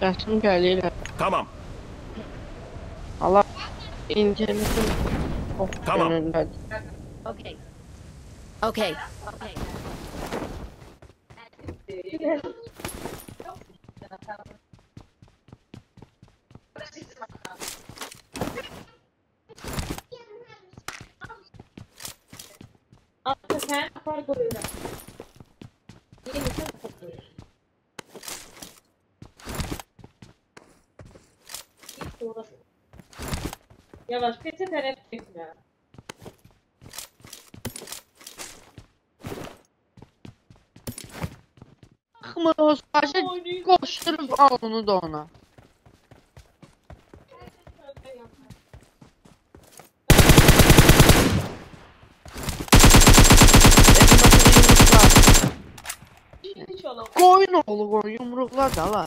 Yaşım gəlir. Tamam. Allah internetim çok Tamam. önündədir. Okay. Okay. Okay. Aslında sen fark oluyor. Yavaş peçete çekme. Baxmır o sadəcə qoşdurub al onu da ona. Qoyun oğlu qoyun yumruqla da la.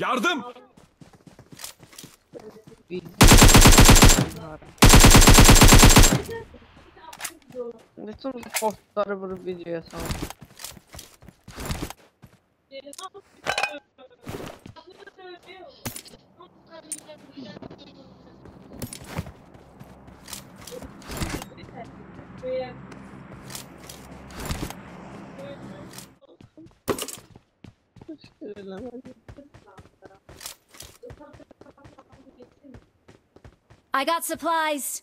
Yardım! Bütün postları vurup videoya sal. I got supplies.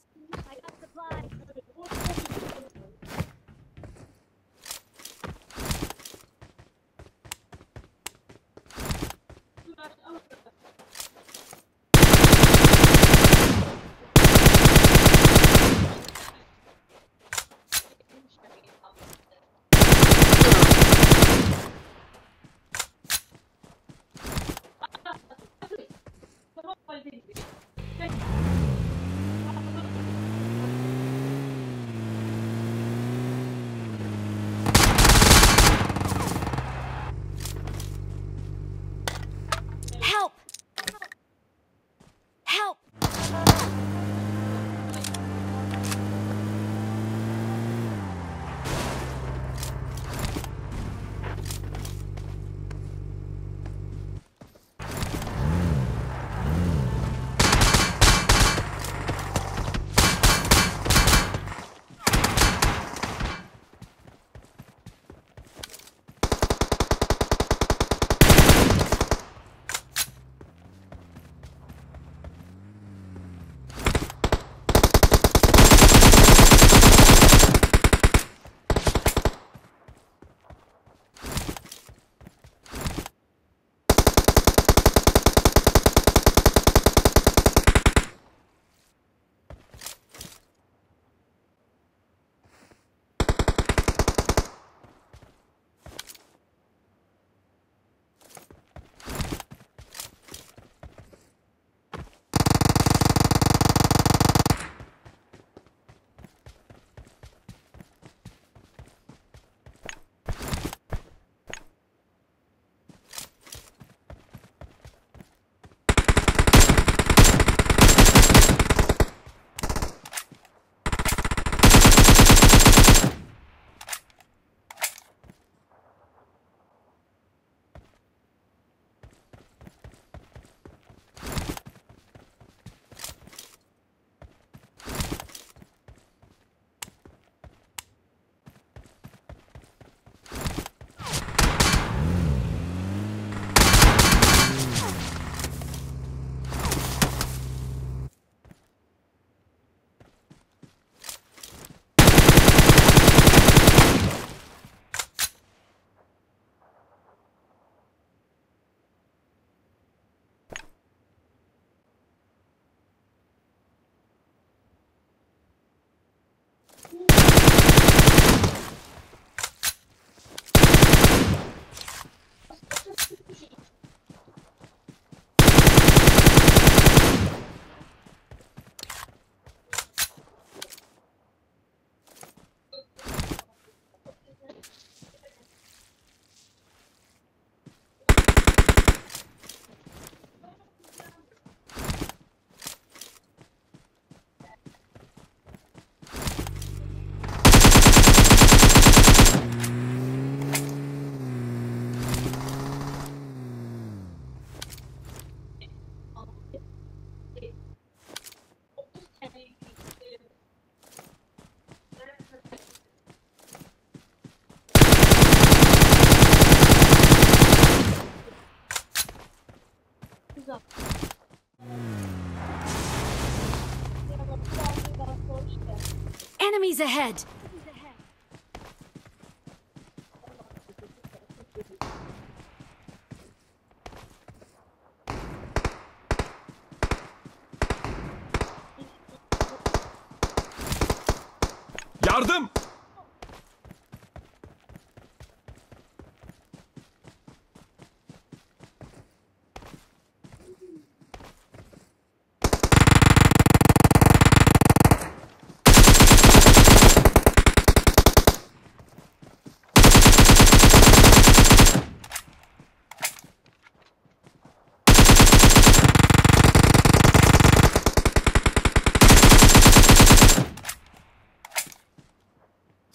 Enemies ahead! Yardım!